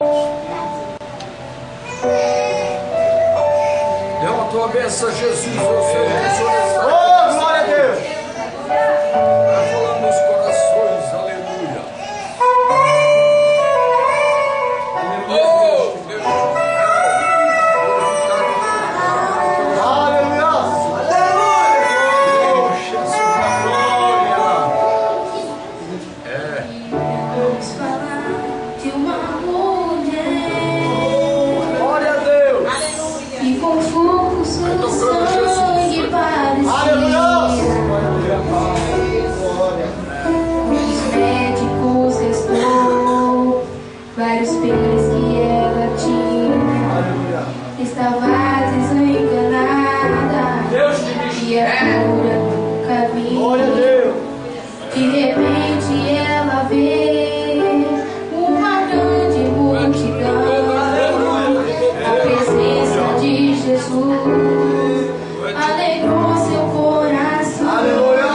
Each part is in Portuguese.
Dê uma tua bênção, Jesus, eu sei. Oh, glória a Deus! Alegrou seu coração. Aleluia.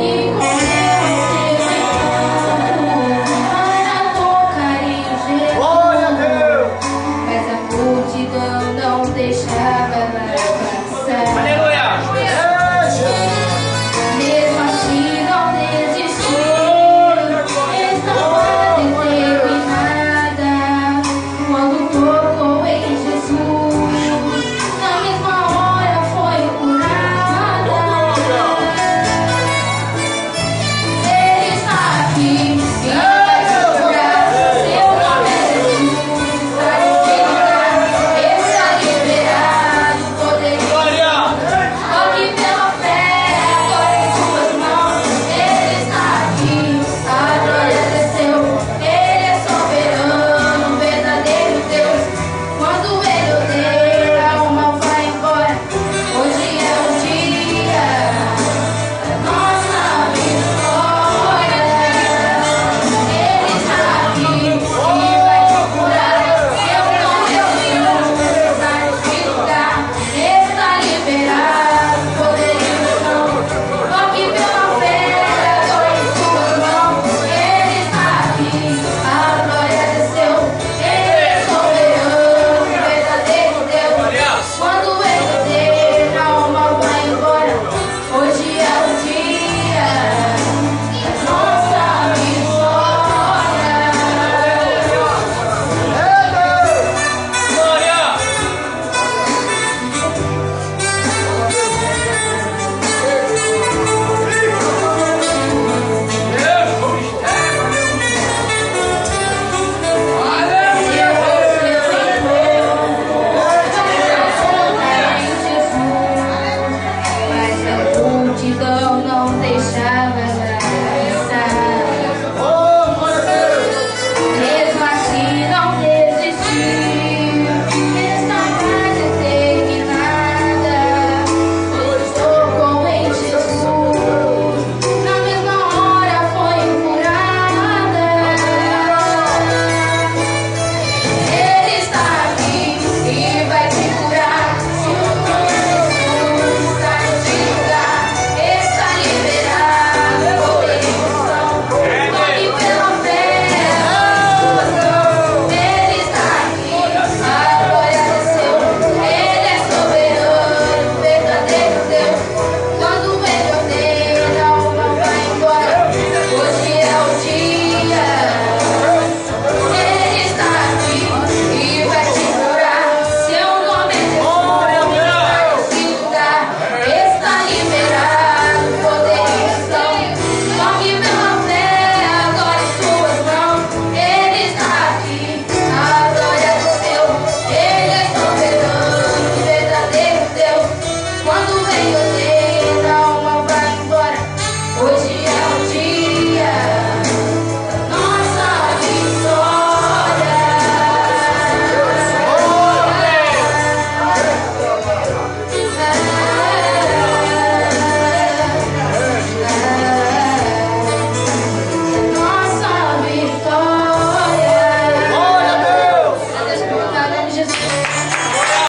E para tocarem o Mas a multidão não deixava. Bye.